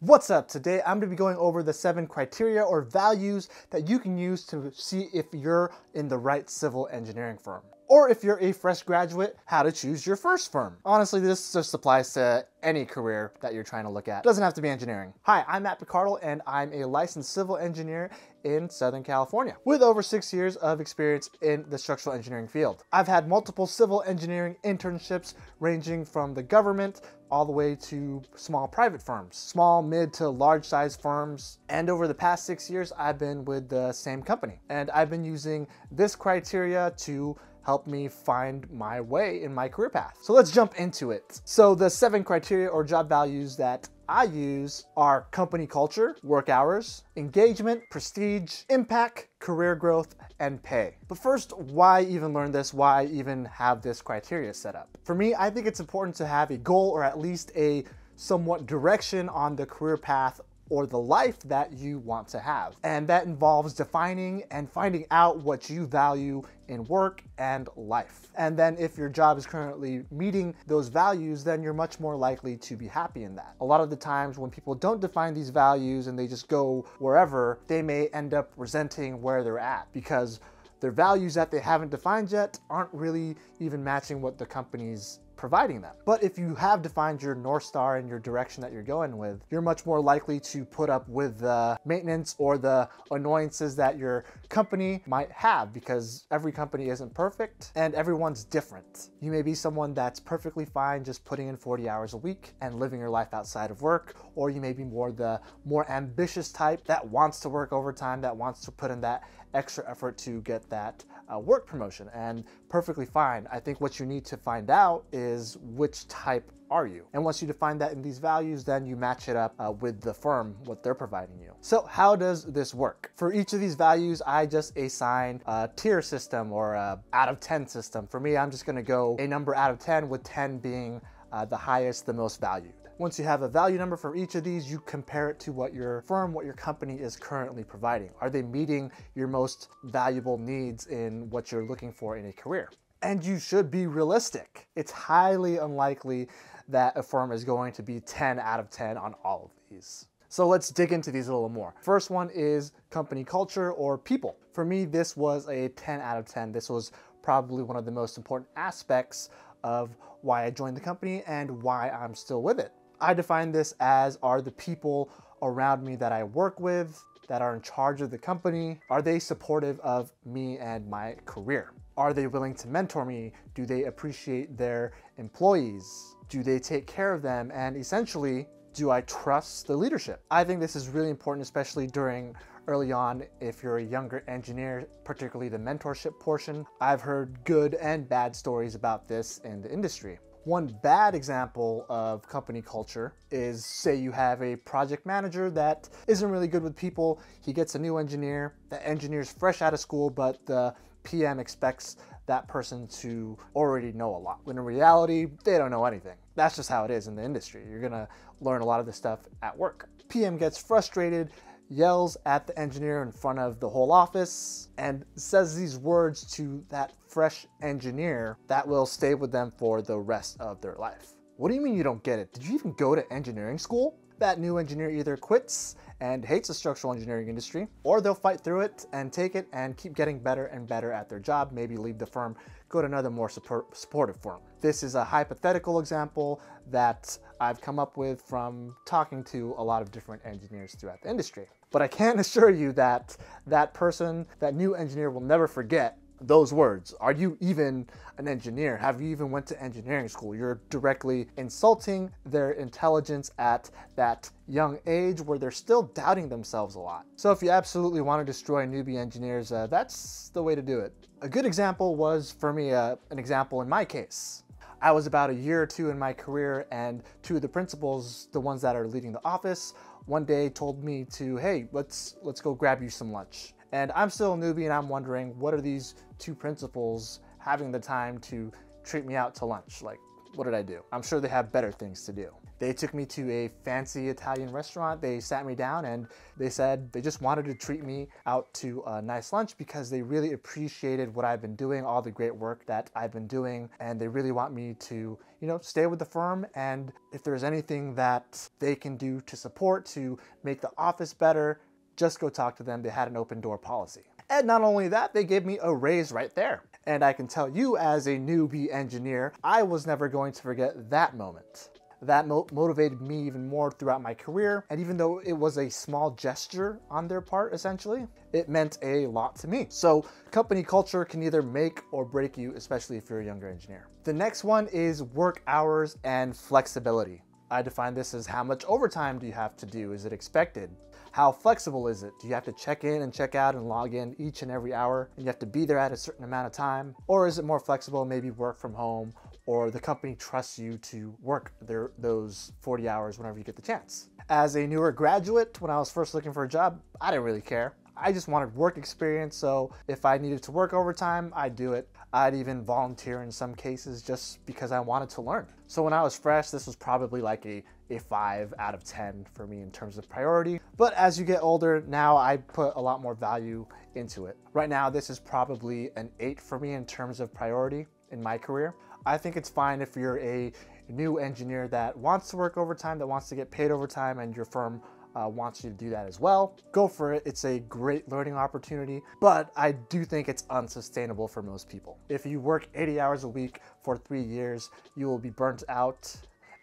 What's up? Today I'm going to be going over the seven criteria or values that you can use to see if you're in the right civil engineering firm. Or if you're a fresh graduate, how to choose your first firm. Honestly, this just applies to any career that you're trying to look at. It doesn't have to be engineering. Hi, I'm Mat Picardal and I'm a licensed civil engineer in Southern California with over six years of experience in the structural engineering field. I've had multiple civil engineering internships ranging from the government all the way to small private firms, small, mid to large size firms. And over the past six years, I've been with the same company. And I've been using this criteria to help me find my way in my career path. So let's jump into it. So the seven criteria or job values that I use are company culture, work hours, engagement, prestige, impact, career growth, and pay. But first, why even learn this? Why even have this criteria set up? For me, I think it's important to have a goal or at least a somewhat direction on the career path or the life that you want to have. And that involves defining and finding out what you value in work and life. And then if your job is currently meeting those values, then you're much more likely to be happy in that. A lot of the times when people don't define these values and they just go wherever, they may end up resenting where they're at because their values that they haven't defined yet aren't really even matching what the company's providing them. But if you have defined your North Star and your direction that you're going with, you're much more likely to put up with the maintenance or the annoyances that your company might have because every company isn't perfect and everyone's different. You may be someone that's perfectly fine just putting in 40 hours a week and living your life outside of work, or you may be more the more ambitious type that wants to work overtime, that wants to put in that extra effort to get that uh, work promotion and perfectly fine. I think what you need to find out is which type are you? And once you define that in these values, then you match it up uh, with the firm, what they're providing you. So how does this work? For each of these values, I just assign a tier system or a out of 10 system. For me, I'm just gonna go a number out of 10 with 10 being uh, the highest, the most valued. Once you have a value number for each of these, you compare it to what your firm, what your company is currently providing. Are they meeting your most valuable needs in what you're looking for in a career? And you should be realistic. It's highly unlikely that a firm is going to be 10 out of 10 on all of these. So let's dig into these a little more. First one is company culture or people. For me, this was a 10 out of 10. This was probably one of the most important aspects of why I joined the company and why I'm still with it. I define this as are the people around me that I work with, that are in charge of the company, are they supportive of me and my career? Are they willing to mentor me? Do they appreciate their employees? Do they take care of them? And essentially, do I trust the leadership? I think this is really important, especially during early on if you're a younger engineer, particularly the mentorship portion. I've heard good and bad stories about this in the industry. One bad example of company culture is say you have a project manager that isn't really good with people. He gets a new engineer. The engineer's fresh out of school, but the PM expects that person to already know a lot. When in reality, they don't know anything. That's just how it is in the industry. You're gonna learn a lot of this stuff at work. PM gets frustrated yells at the engineer in front of the whole office and says these words to that fresh engineer that will stay with them for the rest of their life. What do you mean you don't get it? Did you even go to engineering school? That new engineer either quits and hates the structural engineering industry, or they'll fight through it and take it and keep getting better and better at their job, maybe leave the firm, go to another more support, supportive firm. This is a hypothetical example that I've come up with from talking to a lot of different engineers throughout the industry. But I can assure you that that person, that new engineer will never forget those words. Are you even an engineer? Have you even went to engineering school? You're directly insulting their intelligence at that young age where they're still doubting themselves a lot. So if you absolutely want to destroy newbie engineers, uh, that's the way to do it. A good example was for me, uh, an example in my case. I was about a year or two in my career and two of the principals, the ones that are leading the office, one day told me to, hey, let's, let's go grab you some lunch. And I'm still a newbie and I'm wondering, what are these two principals having the time to treat me out to lunch? Like, what did I do? I'm sure they have better things to do. They took me to a fancy Italian restaurant. They sat me down and they said they just wanted to treat me out to a nice lunch because they really appreciated what I've been doing, all the great work that I've been doing, and they really want me to, you know, stay with the firm. And if there's anything that they can do to support to make the office better, just go talk to them. They had an open door policy. And not only that, they gave me a raise right there. And I can tell you as a newbie engineer, I was never going to forget that moment. That mo motivated me even more throughout my career. And even though it was a small gesture on their part, essentially, it meant a lot to me. So company culture can either make or break you, especially if you're a younger engineer. The next one is work hours and flexibility. I define this as how much overtime do you have to do? Is it expected? How flexible is it? Do you have to check in and check out and log in each and every hour and you have to be there at a certain amount of time? Or is it more flexible, maybe work from home or the company trusts you to work their, those 40 hours whenever you get the chance? As a newer graduate, when I was first looking for a job, I didn't really care. I just wanted work experience, so if I needed to work overtime, I'd do it. I'd even volunteer in some cases just because I wanted to learn. So when I was fresh, this was probably like a, a 5 out of 10 for me in terms of priority. But as you get older, now I put a lot more value into it. Right now, this is probably an 8 for me in terms of priority in my career. I think it's fine if you're a new engineer that wants to work overtime, that wants to get paid overtime, and your firm uh, wants you to do that as well, go for it. It's a great learning opportunity, but I do think it's unsustainable for most people. If you work 80 hours a week for three years, you will be burnt out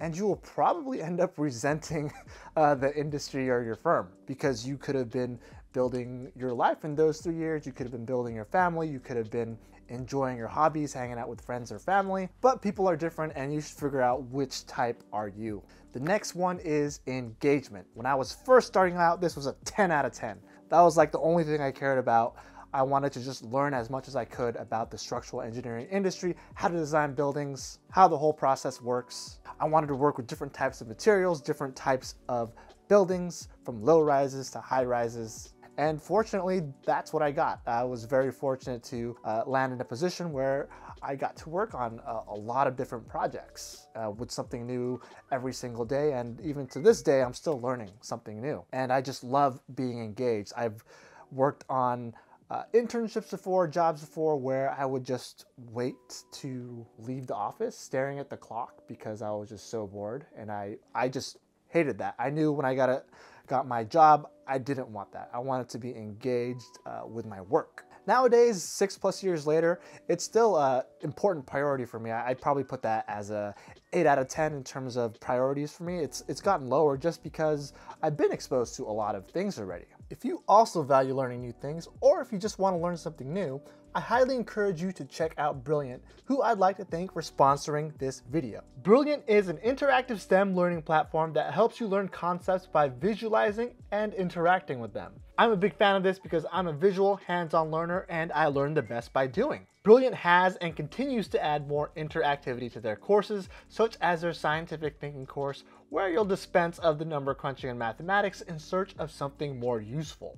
and you will probably end up resenting uh, the industry or your firm because you could have been building your life in those three years. You could have been building your family. You could have been enjoying your hobbies, hanging out with friends or family. But people are different and you should figure out which type are you. The next one is engagement. When I was first starting out, this was a 10 out of 10. That was like the only thing I cared about. I wanted to just learn as much as I could about the structural engineering industry, how to design buildings, how the whole process works. I wanted to work with different types of materials, different types of buildings, from low rises to high rises, and fortunately, that's what I got. I was very fortunate to uh, land in a position where I got to work on a, a lot of different projects uh, with something new every single day. And even to this day, I'm still learning something new. And I just love being engaged. I've worked on uh, internships before, jobs before, where I would just wait to leave the office staring at the clock because I was just so bored. And I, I just hated that. I knew when I got a got my job, I didn't want that. I wanted to be engaged uh, with my work. Nowadays, six plus years later, it's still an important priority for me. I'd probably put that as a 8 out of 10 in terms of priorities for me. It's, it's gotten lower just because I've been exposed to a lot of things already. If you also value learning new things, or if you just want to learn something new, I highly encourage you to check out Brilliant, who I'd like to thank for sponsoring this video. Brilliant is an interactive STEM learning platform that helps you learn concepts by visualizing and interacting with them. I'm a big fan of this because I'm a visual, hands-on learner and I learn the best by doing. Brilliant has and continues to add more interactivity to their courses, such as their scientific thinking course, where you'll dispense of the number crunching and mathematics in search of something more useful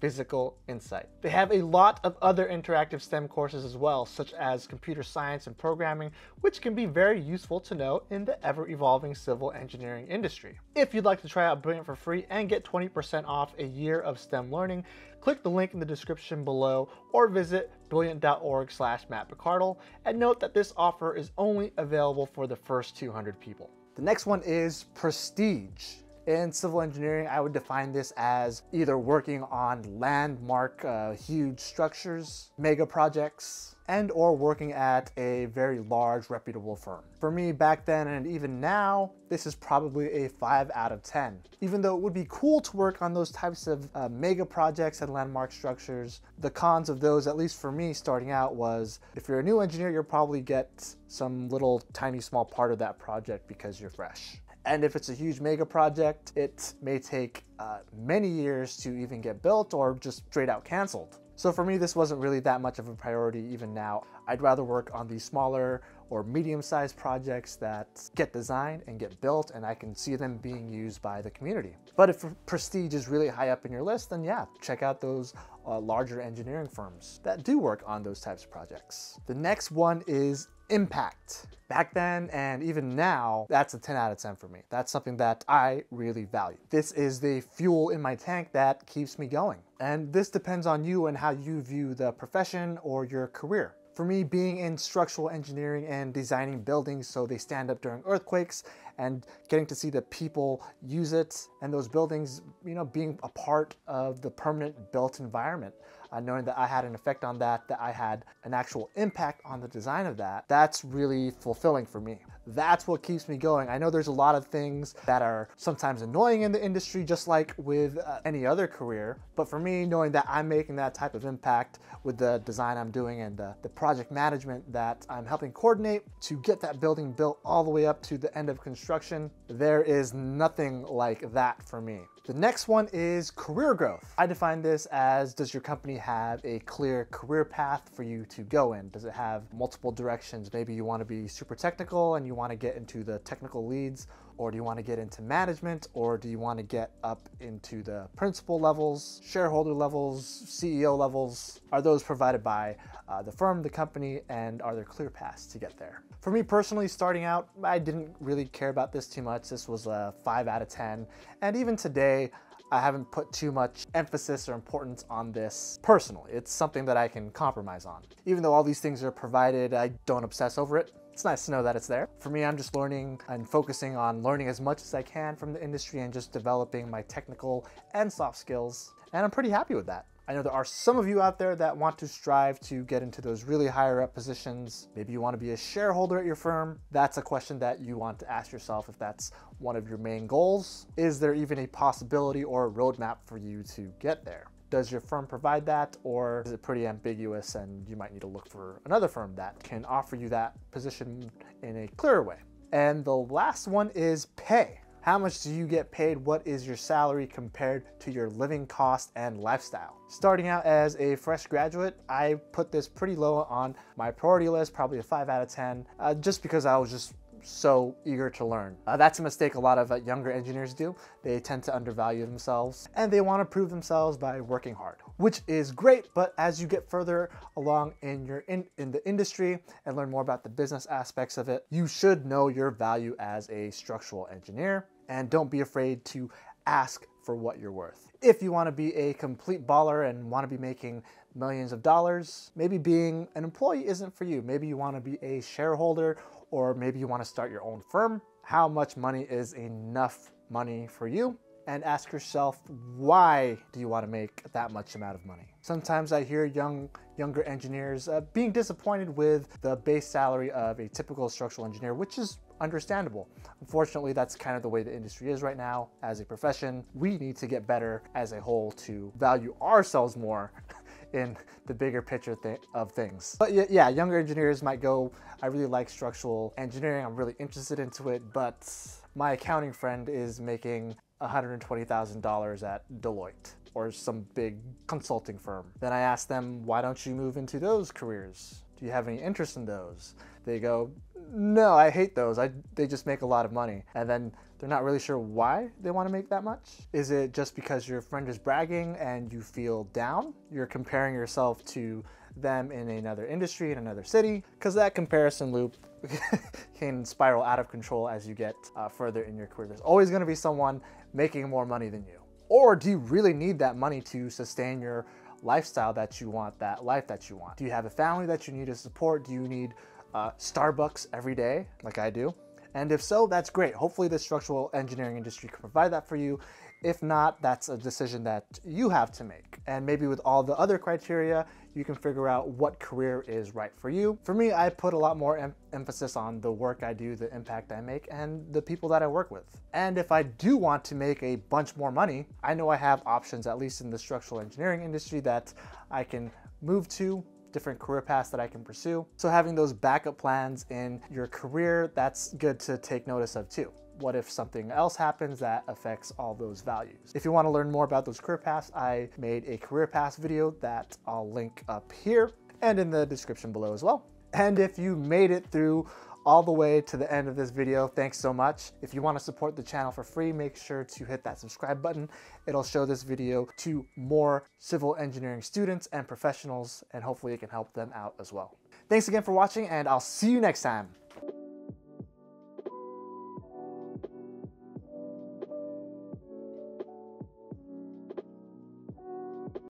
physical insight. They have a lot of other interactive STEM courses as well, such as computer science and programming, which can be very useful to know in the ever-evolving civil engineering industry. If you'd like to try out Brilliant for free and get 20% off a year of STEM learning, click the link in the description below or visit brilliant.org slash matpicardal and note that this offer is only available for the first 200 people. The next one is Prestige. In civil engineering, I would define this as either working on landmark uh, huge structures, mega projects, and or working at a very large reputable firm. For me back then and even now, this is probably a 5 out of 10. Even though it would be cool to work on those types of uh, mega projects and landmark structures, the cons of those, at least for me starting out, was if you're a new engineer, you'll probably get some little tiny small part of that project because you're fresh. And if it's a huge mega project, it may take uh, many years to even get built or just straight out canceled. So for me, this wasn't really that much of a priority even now. I'd rather work on these smaller or medium-sized projects that get designed and get built and I can see them being used by the community. But if prestige is really high up in your list, then yeah, check out those uh, larger engineering firms that do work on those types of projects. The next one is impact. Back then and even now, that's a 10 out of 10 for me. That's something that I really value. This is the fuel in my tank that keeps me going. And this depends on you and how you view the profession or your career. For me, being in structural engineering and designing buildings so they stand up during earthquakes and getting to see the people use it and those buildings, you know, being a part of the permanent built environment uh, knowing that I had an effect on that, that I had an actual impact on the design of that, that's really fulfilling for me. That's what keeps me going. I know there's a lot of things that are sometimes annoying in the industry, just like with uh, any other career. But for me, knowing that I'm making that type of impact with the design I'm doing and the, the project management that I'm helping coordinate to get that building built all the way up to the end of construction, there is nothing like that for me. The next one is career growth. I define this as does your company have a clear career path for you to go in? Does it have multiple directions? Maybe you want to be super technical and you want to get into the technical leads or do you want to get into management or do you want to get up into the principal levels, shareholder levels, CEO levels? Are those provided by uh, the firm, the company, and are there clear paths to get there? For me personally, starting out, I didn't really care about this too much. This was a 5 out of 10. And even today, I haven't put too much emphasis or importance on this personally. It's something that I can compromise on. Even though all these things are provided, I don't obsess over it it's nice to know that it's there. For me, I'm just learning and focusing on learning as much as I can from the industry and just developing my technical and soft skills. And I'm pretty happy with that. I know there are some of you out there that want to strive to get into those really higher up positions. Maybe you want to be a shareholder at your firm. That's a question that you want to ask yourself if that's one of your main goals. Is there even a possibility or a roadmap for you to get there? Does your firm provide that or is it pretty ambiguous and you might need to look for another firm that can offer you that position in a clearer way? And the last one is pay. How much do you get paid? What is your salary compared to your living cost and lifestyle? Starting out as a fresh graduate, I put this pretty low on my priority list, probably a 5 out of 10, uh, just because I was just so eager to learn. Uh, that's a mistake a lot of uh, younger engineers do. They tend to undervalue themselves and they want to prove themselves by working hard, which is great. But as you get further along in your in, in the industry and learn more about the business aspects of it, you should know your value as a structural engineer and don't be afraid to ask for what you're worth. If you want to be a complete baller and want to be making millions of dollars, maybe being an employee isn't for you. Maybe you want to be a shareholder or maybe you want to start your own firm. How much money is enough money for you? And ask yourself, why do you want to make that much amount of money? Sometimes I hear young, younger engineers uh, being disappointed with the base salary of a typical structural engineer, which is understandable. Unfortunately, that's kind of the way the industry is right now as a profession. We need to get better as a whole to value ourselves more in the bigger picture th of things. But yeah, younger engineers might go, I really like structural engineering, I'm really interested into it, but my accounting friend is making $120,000 at Deloitte or some big consulting firm. Then I ask them, why don't you move into those careers? Do you have any interest in those? They go, no, I hate those. I, they just make a lot of money. And then they're not really sure why they want to make that much. Is it just because your friend is bragging and you feel down? You're comparing yourself to them in another industry, in another city, because that comparison loop can spiral out of control as you get uh, further in your career. There's always going to be someone making more money than you. Or do you really need that money to sustain your lifestyle that you want, that life that you want? Do you have a family that you need to support? Do you need uh, Starbucks every day like I do? And if so, that's great. Hopefully the structural engineering industry can provide that for you. If not, that's a decision that you have to make. And maybe with all the other criteria, you can figure out what career is right for you. For me, I put a lot more em emphasis on the work I do, the impact I make, and the people that I work with. And if I do want to make a bunch more money, I know I have options, at least in the structural engineering industry, that I can move to different career paths that I can pursue. So having those backup plans in your career, that's good to take notice of too. What if something else happens that affects all those values? If you want to learn more about those career paths, I made a career paths video that I'll link up here and in the description below as well. And if you made it through all the way to the end of this video, thanks so much. If you want to support the channel for free, make sure to hit that subscribe button. It'll show this video to more civil engineering students and professionals, and hopefully it can help them out as well. Thanks again for watching, and I'll see you next time.